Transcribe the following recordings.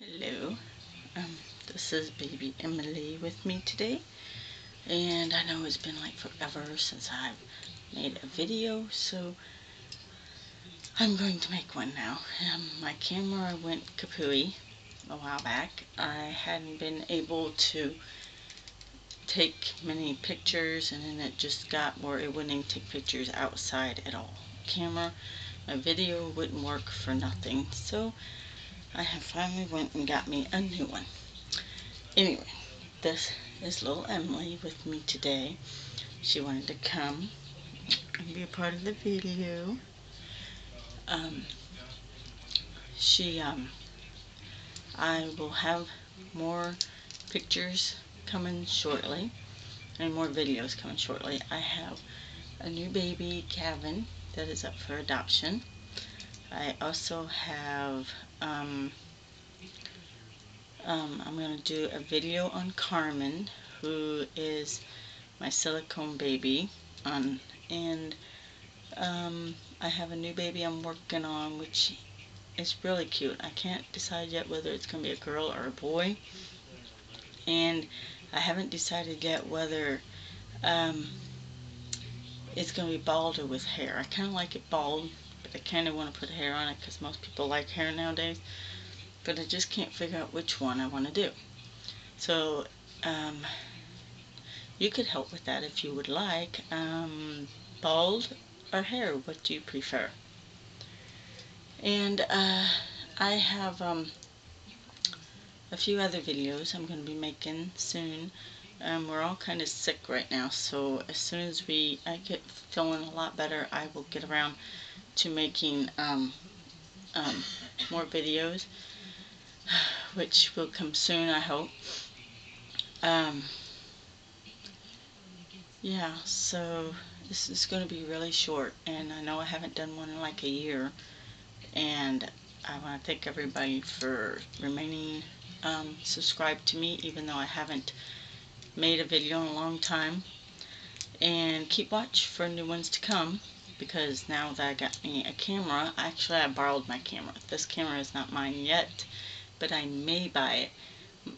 Hello, um, this is baby Emily with me today, and I know it's been like forever since I've made a video, so I'm going to make one now. Um, my camera went kapooey a while back. I hadn't been able to take many pictures, and then it just got where it wouldn't even take pictures outside at all. Camera, my video wouldn't work for nothing, so I have finally went and got me a new one. Anyway, this is little Emily with me today. She wanted to come and be a part of the video. Um, she, um, I will have more pictures coming shortly and more videos coming shortly. I have a new baby, Gavin, that is up for adoption. I also have, um, um, I'm going to do a video on Carmen, who is my silicone baby. On, and um, I have a new baby I'm working on, which is really cute. I can't decide yet whether it's going to be a girl or a boy. And I haven't decided yet whether um, it's going to be bald or with hair. I kind of like it bald but I kind of want to put hair on it because most people like hair nowadays. But I just can't figure out which one I want to do. So, um, you could help with that if you would like. Um, bald or hair, what do you prefer? And uh, I have um, a few other videos I'm going to be making soon. Um, we're all kind of sick right now, so as soon as we I get feeling a lot better, I will get around to making um, um, more videos, which will come soon, I hope. Um, yeah, so this is going to be really short, and I know I haven't done one in like a year, and I want to thank everybody for remaining um, subscribed to me, even though I haven't made a video in a long time. And keep watch for new ones to come because now that I got me a camera, actually I borrowed my camera. This camera is not mine yet, but I may buy it.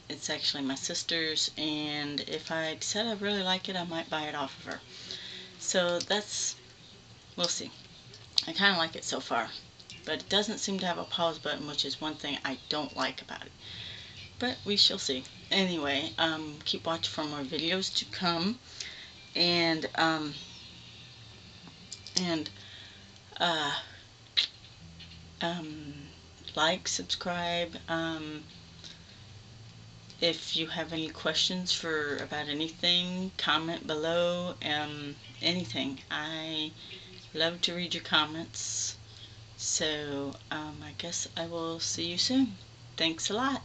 It's actually my sister's, and if I decide I really like it, I might buy it off of her. So that's, we'll see. I kind of like it so far, but it doesn't seem to have a pause button, which is one thing I don't like about it. But we shall see. Anyway, um, keep watching for more videos to come, and um, and uh, um, like, subscribe. Um, if you have any questions for about anything, comment below. Um, anything. I love to read your comments. So um, I guess I will see you soon. Thanks a lot.